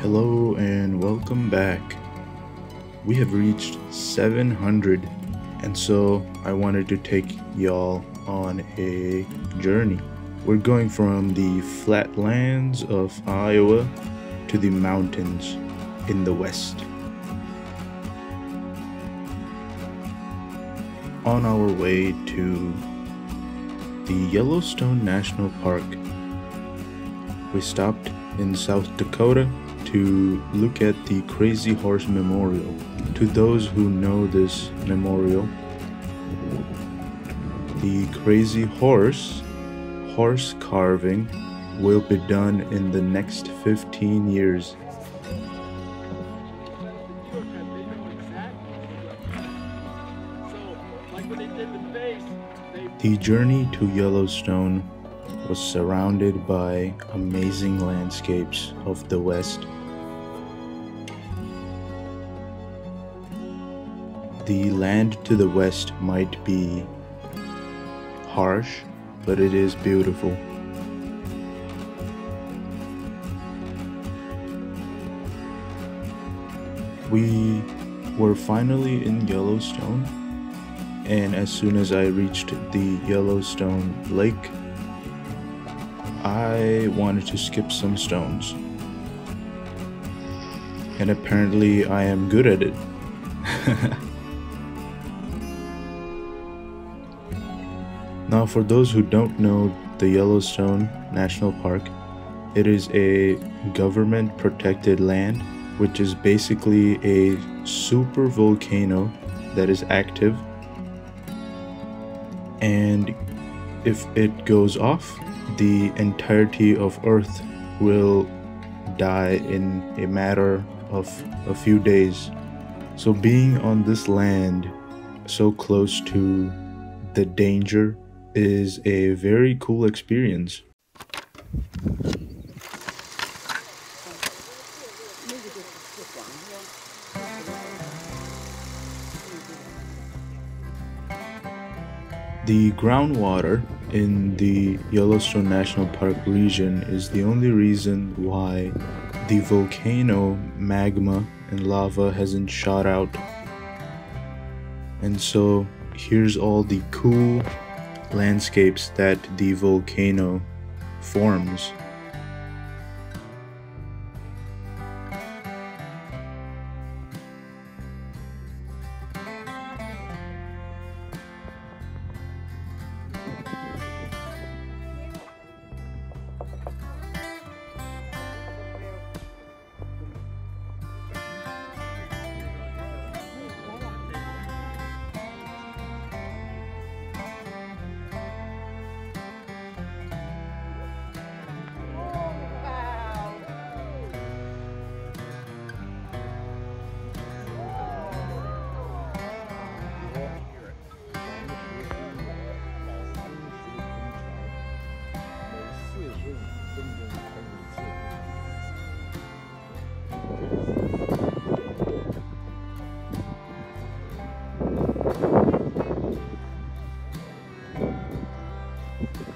Hello and welcome back. We have reached 700, and so I wanted to take y'all on a journey. We're going from the flatlands of Iowa to the mountains in the west. On our way to the Yellowstone National Park, we stopped in South Dakota to look at the Crazy Horse Memorial. To those who know this memorial, the Crazy Horse horse carving will be done in the next 15 years. The journey to Yellowstone was surrounded by amazing landscapes of the West. The land to the west might be harsh, but it is beautiful. We were finally in Yellowstone, and as soon as I reached the Yellowstone Lake, I wanted to skip some stones. And apparently, I am good at it. now, for those who don't know the Yellowstone National Park, it is a government protected land, which is basically a super volcano that is active. And if it goes off, the entirety of Earth will die in a matter of a few days. So, being on this land so close to the danger is a very cool experience. The groundwater in the Yellowstone National Park region is the only reason why the volcano magma and lava hasn't shot out. And so here's all the cool landscapes that the volcano forms.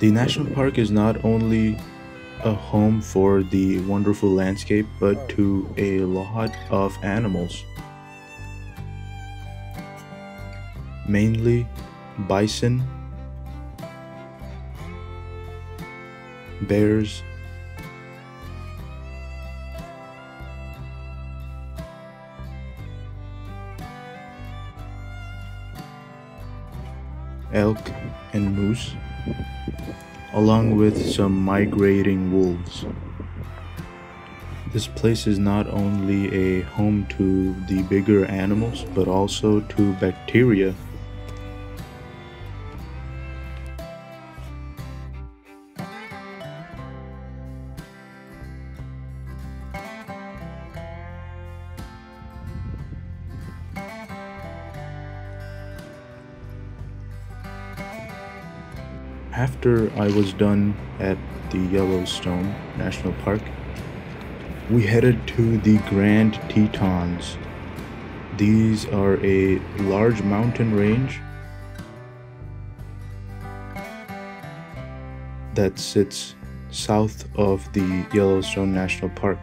The national park is not only a home for the wonderful landscape, but to a lot of animals. Mainly bison, bears, elk, and moose along with some migrating wolves. This place is not only a home to the bigger animals, but also to bacteria. after I was done at the Yellowstone National Park, we headed to the Grand Tetons. These are a large mountain range that sits south of the Yellowstone National Park.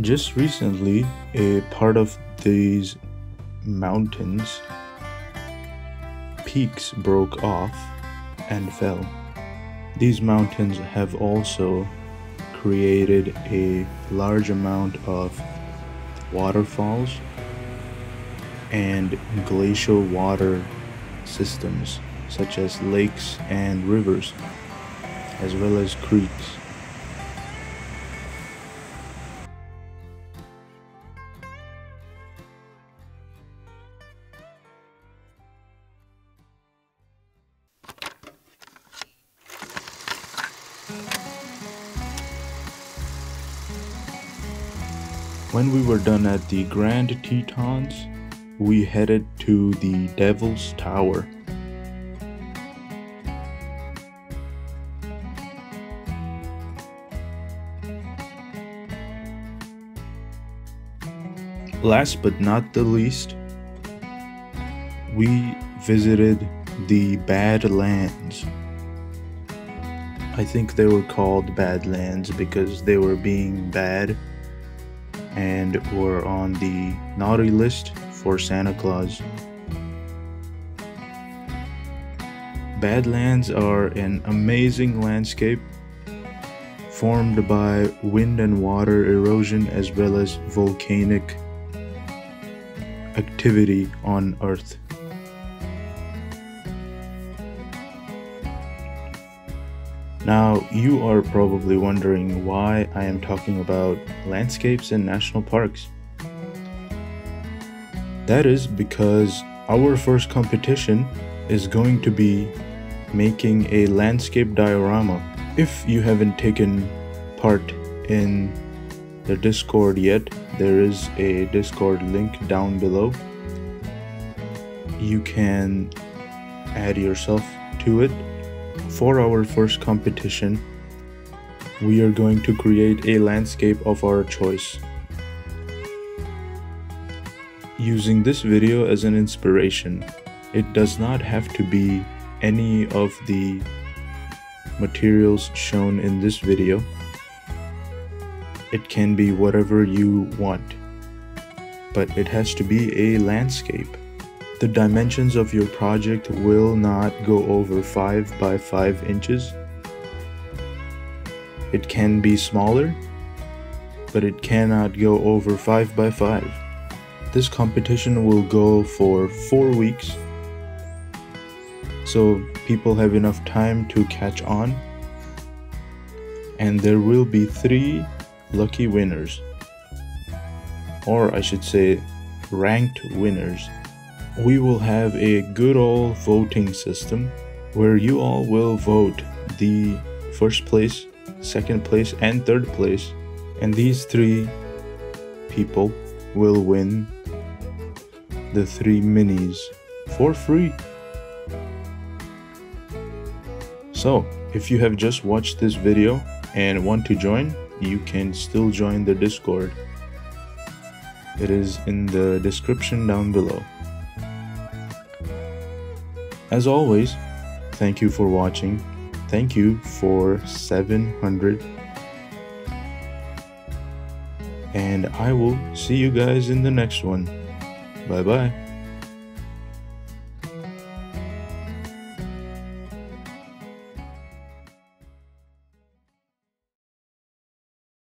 Just recently, a part of these mountains peaks broke off and fell. These mountains have also created a large amount of waterfalls and glacial water systems such as lakes and rivers as well as creeks. When we were done at the Grand Tetons, we headed to the Devil's Tower. Last but not the least, we visited the Badlands. I think they were called Badlands because they were being bad and were on the naughty list for Santa Claus. Badlands are an amazing landscape formed by wind and water erosion as well as volcanic activity on Earth. Now, you are probably wondering why I am talking about landscapes and national parks. That is because our first competition is going to be making a landscape diorama. If you haven't taken part in the Discord yet, there is a Discord link down below. You can add yourself to it for our first competition, we are going to create a landscape of our choice. Using this video as an inspiration, it does not have to be any of the materials shown in this video. It can be whatever you want, but it has to be a landscape. The dimensions of your project will not go over 5 by 5 inches. It can be smaller, but it cannot go over 5 by 5. This competition will go for 4 weeks, so people have enough time to catch on. And there will be 3 lucky winners, or I should say, ranked winners we will have a good old voting system where you all will vote the first place, second place, and third place, and these three people will win the three minis for free. So, if you have just watched this video and want to join, you can still join the Discord. It is in the description down below. As always, thank you for watching. Thank you for 700. And I will see you guys in the next one. Bye bye.